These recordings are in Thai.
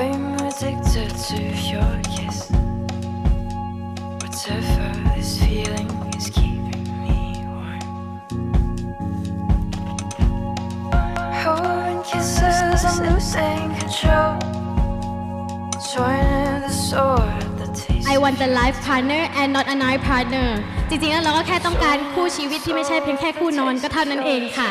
I'm addicted to your kiss. Whatever this feeling is keeping me warm. Holding kisses, I'm losing control. Joining the sword. I want a life partner and not a night partner จริงๆ แล้วเราก็แค่ต้องการคู่ชีวิตที่ไม่ใช่เพียงแค่คู่นอนก็เท่านั้นเองค่ะ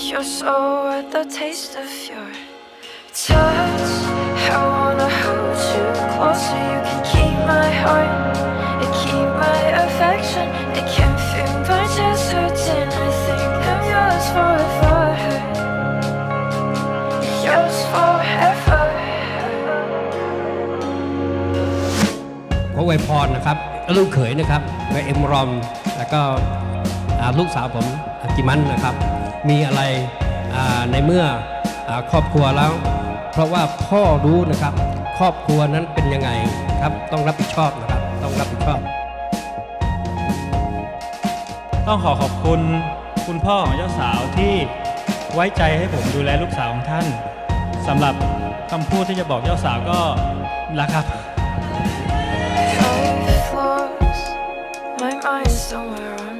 cleanse your soul with the taste of your touch. I wanna hold you close so you can keep my heart and keep my affection. I can feel my chest hurting. I think I'm yours forever, yours forever. ขออวยพรนะครับ ลูกเขยนะครับเอ็มรอม แล้วก็ลูกสาวผมกิมันนะครับมีอะไรในเมื่อครอบครัวแล้ว เพราะว่าพ่อรู้นะครับ ครอบครัวนั้นเป็นยังไงครับต้องรับผิดชอบนะครับต้องรับผิดชอบ ต้องขอขอบคุณคุณพ่อของเจ้าสาวที่ไว้ใจให้ผมดูแลลูกสาวของท่านสำหรับคำพูดที่จะบอกเจ้าสาวก็รักครับ My mind's somewhere on